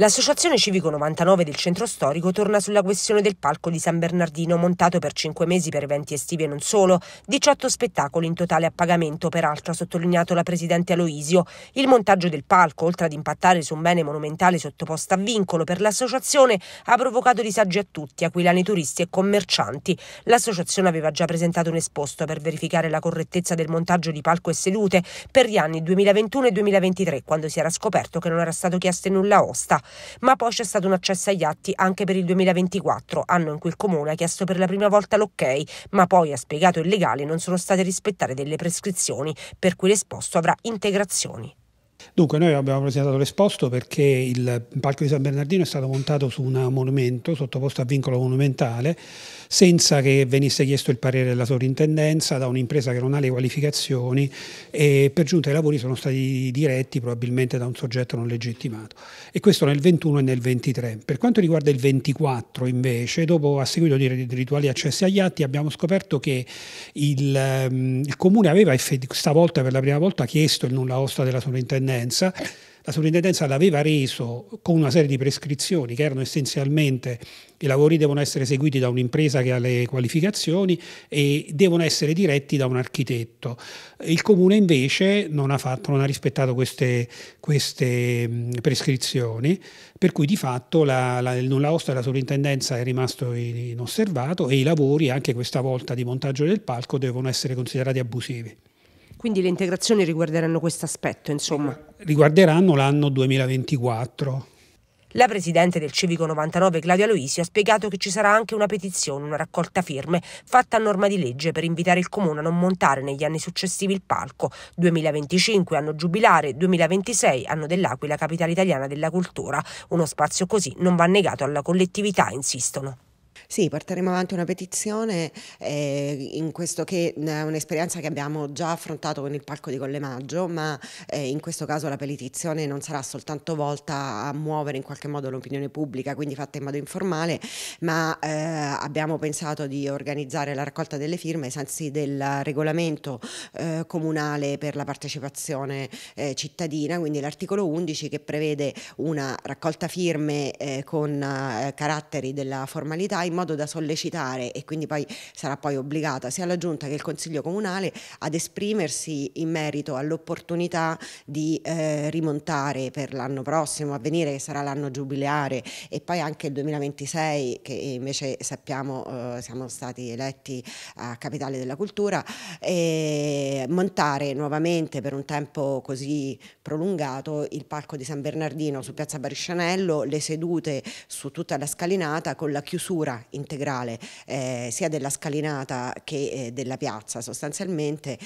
L'associazione Civico 99 del centro storico torna sulla questione del palco di San Bernardino montato per cinque mesi per eventi estivi e non solo, 18 spettacoli in totale a pagamento, peraltro ha sottolineato la presidente Aloisio. Il montaggio del palco, oltre ad impattare su un bene monumentale sottoposto a vincolo per l'associazione, ha provocato disagi a tutti, aquilani turisti e commercianti. L'associazione aveva già presentato un esposto per verificare la correttezza del montaggio di palco e sedute per gli anni 2021 e 2023, quando si era scoperto che non era stato chiesto nulla osta ma poi c'è stato un accesso agli atti anche per il 2024, anno in cui il Comune ha chiesto per la prima volta l'ok, ma poi ha spiegato il legale non sono state rispettate delle prescrizioni, per cui l'esposto avrà integrazioni. Dunque noi abbiamo presentato l'esposto perché il Parco di San Bernardino è stato montato su un monumento sottoposto a vincolo monumentale senza che venisse chiesto il parere della sovrintendenza da un'impresa che non ha le qualificazioni e per giunta i lavori sono stati diretti probabilmente da un soggetto non legittimato e questo nel 21 e nel 23. Per quanto riguarda il 24 invece, dopo a seguito di rituali accessi agli atti abbiamo scoperto che il, ehm, il Comune aveva stavolta per la prima volta chiesto il nulla osta della sovrintendenza la sovrintendenza l'aveva reso con una serie di prescrizioni che erano essenzialmente i lavori devono essere eseguiti da un'impresa che ha le qualificazioni e devono essere diretti da un architetto. Il comune invece non ha, fatto, non ha rispettato queste, queste, prescrizioni, per cui di fatto la, la, il nulla osta della sovrintendenza è rimasto inosservato e i lavori, anche questa volta di montaggio del palco, devono essere considerati abusivi. Quindi le integrazioni riguarderanno questo aspetto, insomma. Riguarderanno l'anno 2024. La presidente del Civico 99, Claudia Loisio, ha spiegato che ci sarà anche una petizione, una raccolta firme, fatta a norma di legge per invitare il Comune a non montare negli anni successivi il palco. 2025 anno giubilare, 2026 anno dell'Aquila, capitale italiana della cultura. Uno spazio così non va negato alla collettività, insistono. Sì, porteremo avanti una petizione eh, in questo che è un'esperienza che abbiamo già affrontato con il Palco di Colle Maggio, ma eh, in questo caso la petizione non sarà soltanto volta a muovere in qualche modo l'opinione pubblica, quindi fatta in modo informale, ma eh, abbiamo pensato di organizzare la raccolta delle firme ai sensi del regolamento eh, comunale per la partecipazione eh, cittadina, quindi l'articolo 11 che prevede una raccolta firme eh, con caratteri della formalità in modo da sollecitare e quindi poi sarà poi obbligata sia la Giunta che il Consiglio Comunale ad esprimersi in merito all'opportunità di eh, rimontare per l'anno prossimo a venire che sarà l'anno giubileare e poi anche il 2026 che invece sappiamo eh, siamo stati eletti a Capitale della Cultura e montare nuovamente per un tempo così prolungato il palco di San Bernardino su Piazza Bariscianello, le sedute su tutta la scalinata con la chiusura integrale eh, sia della scalinata che eh, della piazza sostanzialmente